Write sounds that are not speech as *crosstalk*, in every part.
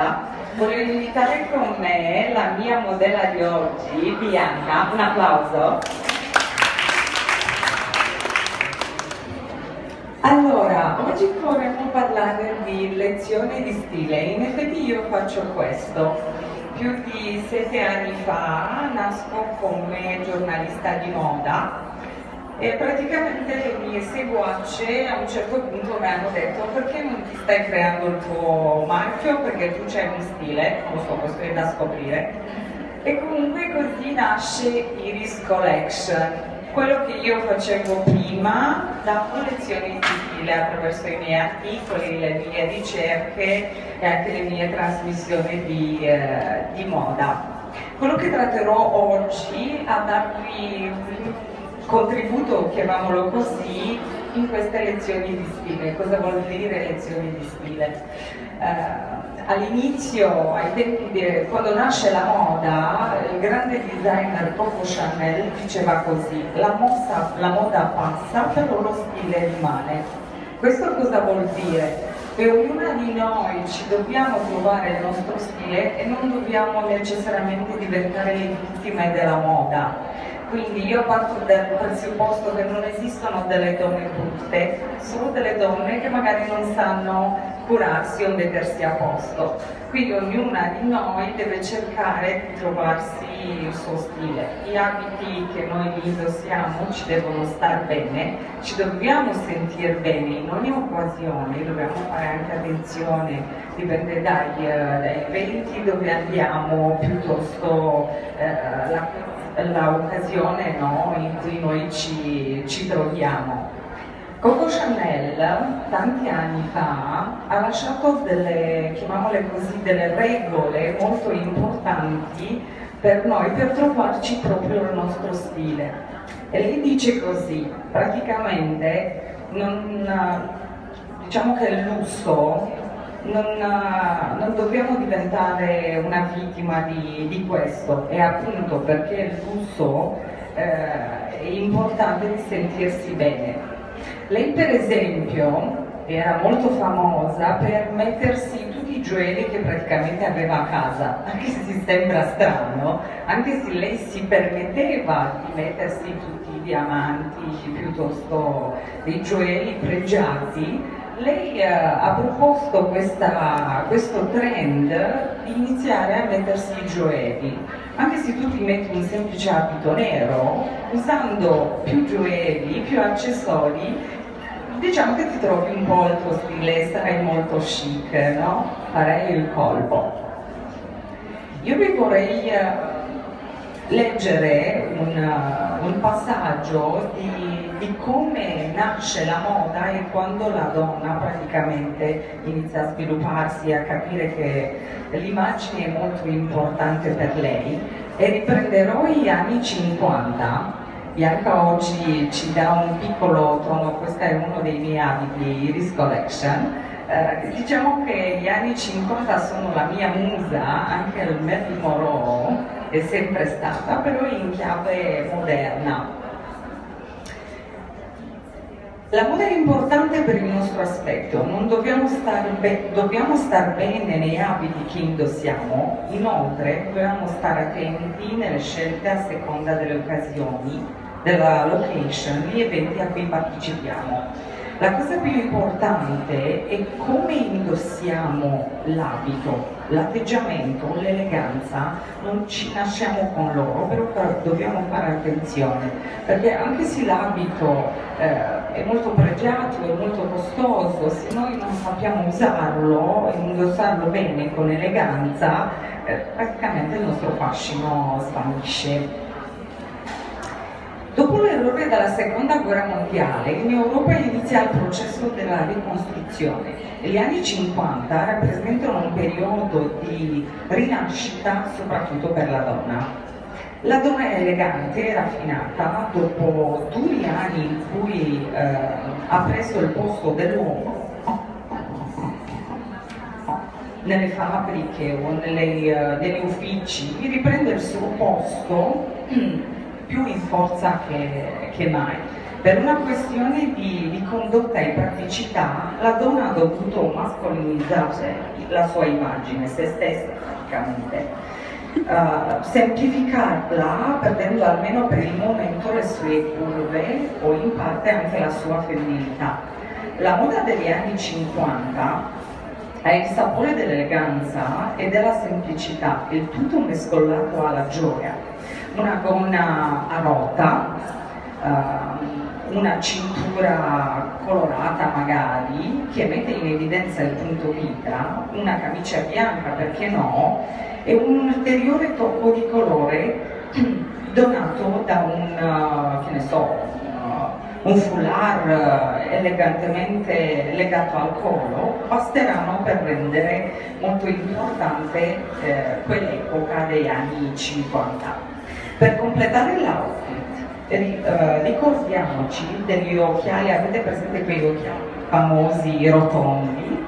volta voglio invitare con me la mia modella di oggi, Bianca. Un applauso. Allora, oggi vorremmo parlare di lezione di stile. In effetti io faccio questo. Più di sette anni fa nasco come giornalista di moda e praticamente le mie seguaci a un certo punto mi hanno detto perché non ti stai creando il tuo marchio perché tu c'hai un stile, lo so, questo è da scoprire. E comunque così nasce Iris Collection, quello che io facevo prima davo lezioni di stile attraverso i miei articoli, le mie ricerche e anche le mie trasmissioni di, eh, di moda. Quello che tratterò oggi a darvi contributo, chiamiamolo così, in queste lezioni di stile. Cosa vuol dire lezioni di stile? Uh, all'inizio, quando nasce la moda, il grande designer Coco Chanel diceva così, la, mossa, la moda passa, però lo stile rimane. Questo cosa vuol dire? Che ognuna di noi ci dobbiamo trovare il nostro stile e non dobbiamo necessariamente diventare le vittime della moda quindi io parto dal presupposto che non esistono delle donne brutte, solo delle donne che magari non sanno curarsi o mettersi a posto. Quindi ognuna di noi deve cercare di trovarsi il suo stile. Gli abiti che noi indossiamo ci devono star bene, ci dobbiamo sentire bene in ogni occasione, dobbiamo fare anche attenzione, dipende dagli, uh, dai eventi dove andiamo, piuttosto la l'occasione no, in cui noi ci, ci troviamo. Coco Chanel tanti anni fa ha lasciato delle, chiamiamole così, delle regole molto importanti per noi per trovarci proprio il nostro stile. E lei dice così, praticamente non, diciamo che il lusso non, non, dobbiamo diventare una vittima di, di, questo e appunto perché il lusso eh, è importante di sentirsi bene. Lei per esempio era molto famosa per mettersi tutti i gioielli che praticamente aveva a casa, anche se si sembra strano, anche se lei si permetteva di mettersi tutti i diamanti piuttosto dei gioielli pregiati, lei eh, ha proposto questa, questo trend di iniziare a mettersi i gioielli. Anche se tu ti metti un semplice abito nero, usando più gioielli, più accessori, diciamo che ti trovi un po' il tuo stile, sarai molto chic, no? Farei il colpo. Io vi vorrei eh, leggere un, un passaggio di di come nasce la moda e quando la donna praticamente inizia a svilupparsi, a capire che l'immagine è molto importante per lei e riprenderò gli anni 50 Bianca oggi ci dà un piccolo tono, questo è uno dei miei abiti, Iris Collection. Eh, diciamo che gli anni 50 sono la mia musa, anche il Marilyn Monroe è sempre stata, però in chiave moderna. La moda è importante per il nostro aspetto, dobbiamo star, be- dobbiamo star bene nei abiti che indossiamo, inoltre dobbiamo stare attenti nelle scelte a seconda delle occasioni, della location, gli eventi a cui partecipiamo. La cosa più importante è come indossiamo l'abito, l'atteggiamento, l'eleganza, non ci nasciamo con loro, però dobbiamo fare attenzione, perché anche se l'abito eh, è molto pregiato, è molto costoso, se noi non sappiamo usarlo e indossarlo bene, con eleganza, eh, praticamente il nostro fascino svanisce. Della seconda guerra mondiale, in Europa inizia il processo della ricostruzione. Gli anni 50 rappresentano un periodo di rinascita soprattutto per la donna. La donna elegante e raffinata, dopo due anni in cui eh, ha preso il posto dell'uomo, nelle fabbriche o nelle, uh, negli uffici, riprende il suo posto *clears throat* più in forza che, che mai. Per una questione di, di condotta e praticità, la donna ha dovuto mascolinizzare la sua immagine, se stessa praticamente. Uh, semplificarla perdendo almeno per il momento le sue curve o in parte anche la sua femminilità. La moda degli anni 50 ha il sapore dell'eleganza e della semplicità, il tutto mescolato alla gioia. Una gonna a rota, uh, una cintura colorata magari, che mette in evidenza il punto vita, una camicia bianca, perché no, e un ulteriore tocco di colore *clears throat* donato da un, uh, che ne so, un foulard eh, elegantemente legato al collo basteranno per rendere molto importante eh, quell'epoca degli anni 50. Per completare l'outfit eh, ricordiamoci degli occhiali, avete presente quegli occhiali famosi rotondi,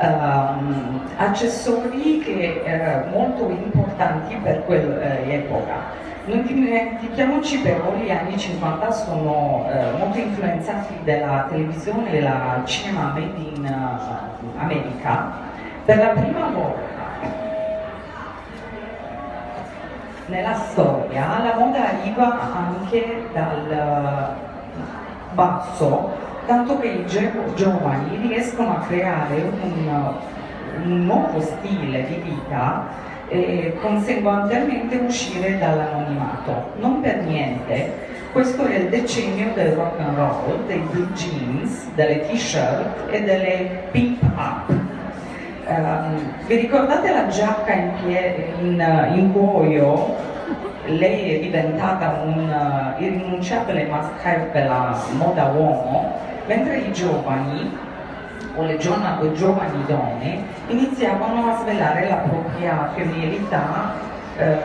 um, accessori che erano molto importanti per quell'epoca non dimentichiamoci però gli anni 50 sono eh, molto influenzati dalla televisione e dal cinema made in uh, America. Per la prima volta nella storia la moda arriva anche dal basso, tanto che i giovani riescono a creare un, un nuovo stile di vita e conseguentemente uscire dall'anonimato. Non per niente, questo è il decennio del rock and roll, dei blue jeans, delle t-shirt e delle pimp up. Um, vi ricordate la giacca in, in, in cuoio? Lei è diventata un uh, irrinunciabile must have per la moda uomo, mentre i giovani o le giovani donne iniziavano a svelare la propria femminilità eh,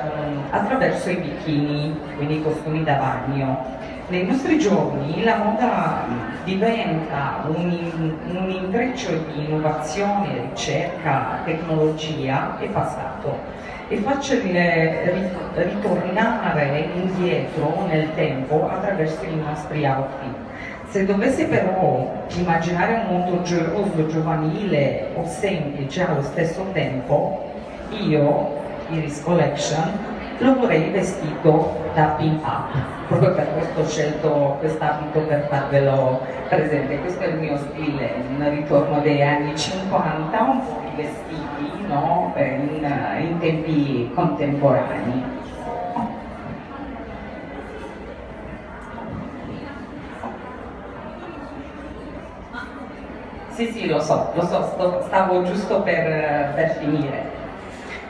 attraverso i bikini, quindi i costumi da bagno. Nei nostri giorni la moda diventa un, un intreccio di innovazione, ricerca, tecnologia e passato. È facile ritornare indietro nel tempo attraverso i nostri outfit se dovessi però immaginare un mondo gioioso, giovanile o semplice allo stesso tempo, io, Iris Collection, lo vorrei vestito da pimp up. Proprio per questo ho scelto quest'abito per farvelo presente. Questo è il mio stile, un ritorno degli anni 50, un po' di vestiti no? in, in tempi contemporanei. Sì, sì, lo so, lo so, stavo giusto per, per, finire.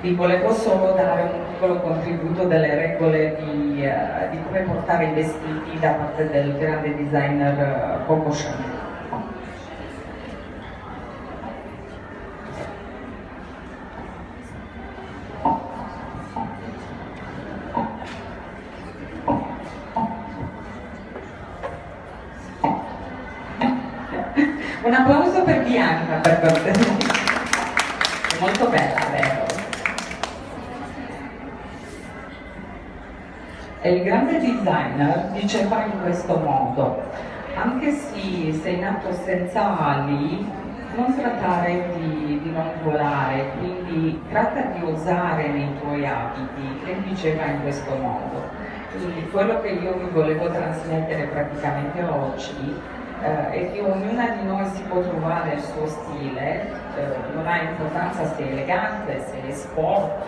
Vi volevo solo dare un piccolo contributo delle regole di, uh, di come portare i vestiti da parte del grande designer uh, Coco Chanel. Un applauso per Bianca per cortesia. Molto bella, E il grande designer diceva in questo modo, anche se sei nato senza ali, non trattare di, di, non volare, quindi tratta di osare nei tuoi abiti, e diceva in questo modo. Quindi quello che io vi volevo trasmettere praticamente oggi eh, e che ognuna di noi si può trovare il suo stile, eh, non ha importanza se è elegante, se è sport,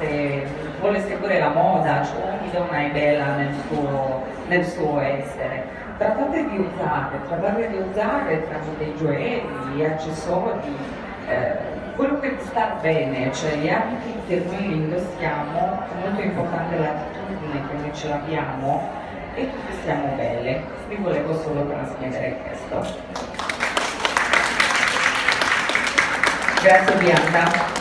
se vuole seguire la moda, cioè ogni donna è bella nel suo, nel suo essere. Trattate di usare, trattate di usare tramite i gioielli, accessori, eh, quello che sta bene, cioè gli abiti che noi indossiamo, è molto importante l'attitudine che noi ce l'abbiamo e tutte siamo belle. Vi volevo solo trasmettere questo. Grazie Bianca.